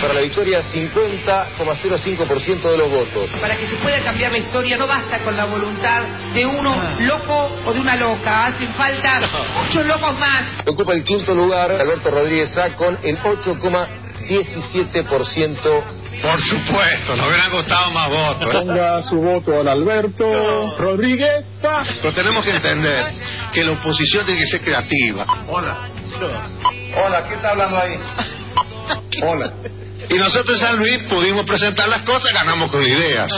Para la Victoria, 50,05% de los votos. Para que se pueda cambiar la historia no basta con la voluntad de uno Ah. loco o de una loca. Hacen falta muchos locos más. Ocupa el quinto lugar Alberto Rodríguez Sá con el 8,17%. Por supuesto, nos hubieran gustado más votos. ¿eh? Ponga su voto al Alberto Rodríguez. Pero tenemos que entender que la oposición tiene que ser creativa. Hola. Hola, ¿qué está hablando ahí? Hola. Y nosotros en San Luis pudimos presentar las cosas, ganamos con ideas.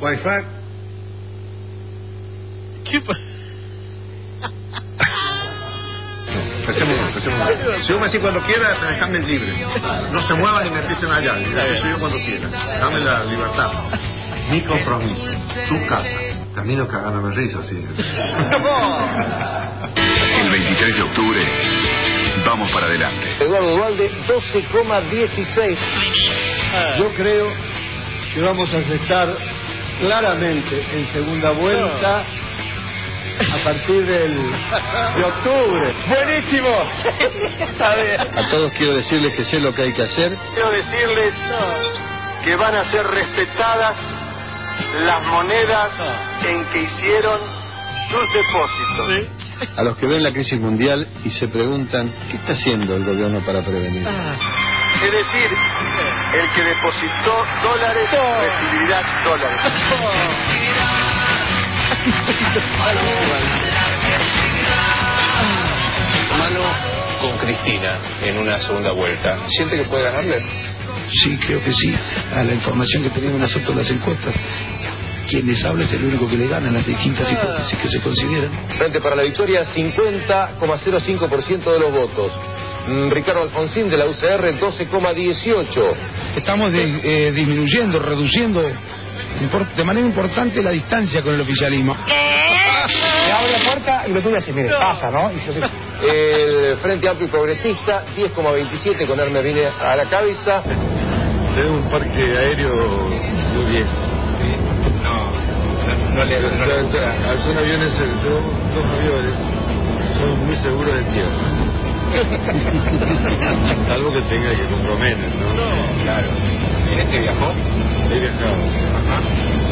Wi-Fi. ¿Qué pa- Empecemos, empecemos. Sígueme así cuando quiera, déjame libre. No se muevan ni me empiecen allá. Yo cuando quiera. Dame la libertad. Mi compromiso. Tu casa. Termino cagándome risa, sí. El 23 de octubre, vamos para adelante. Eduardo Dualde, 12,16%. Yo creo que vamos a aceptar claramente en segunda vuelta a partir del, de octubre. ¡Buenísimo! A todos quiero decirles que sé lo que hay que hacer. Quiero decirles que van a ser respetadas las monedas en que hicieron sus depósitos. A los que ven la crisis mundial y se preguntan, ¿qué está haciendo el gobierno para prevenir? Es decir, el que depositó dólares recibirá dólares. Mano con Cristina en una segunda vuelta. ¿Siente que puede ganarle? Sí, creo que sí. A la información que tenemos nosotros las encuestas, quien les habla es el único que le gana en las distintas hipótesis que se consideran. Frente para la Victoria, 50,05% de los votos. Mm, Ricardo Alfonsín de la UCR, 12,18%. Estamos eh, disminuyendo, reduciendo de manera importante la distancia con el oficialismo. Le abro la puerta y lo tuyo así, mire, pasa, ¿no? Y yo digo, El Frente Amplio y Progresista, 10,27% con Hermes Vine a la cabeza. Tenemos un parque aéreo muy bien. No, no, le, Son aviones, tenemos dos aviones, son muy seguros de tierra. Algo que tenga que comprometer, ¿no? Claro. ¿En este viajó? He viajado Ajá.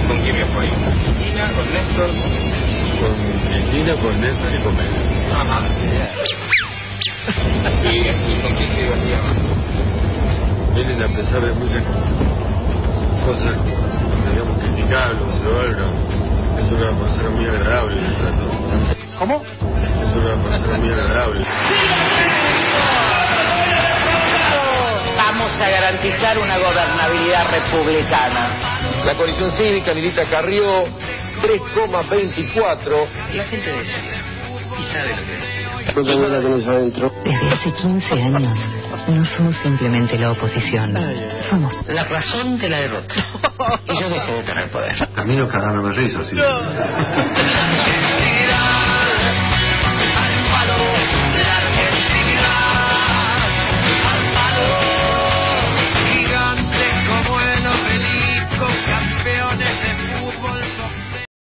¿Con quién viajó ahí? ¿Con Cristina? ¿Con Néstor? con Cristina, con Néstor y con Mena. Ajá. ¿Y, ¿Y con quién se divertía más? Vienen a pesar de muchas cosas, digamos, criticables, observables, es una persona muy agradable. ¿Cómo? Es una persona muy agradable. Vamos a garantizar una gobernabilidad republicana. La coalición cívica, Lilita Carrió, 3,24%. La gente decide y sabe lo que decide. Cosa buena tenés adentro. Desde hace 15 años no somos simplemente la oposición, somos La razón de la derrota. Y yo dejé de tener poder. Camino cagándome risa, sí.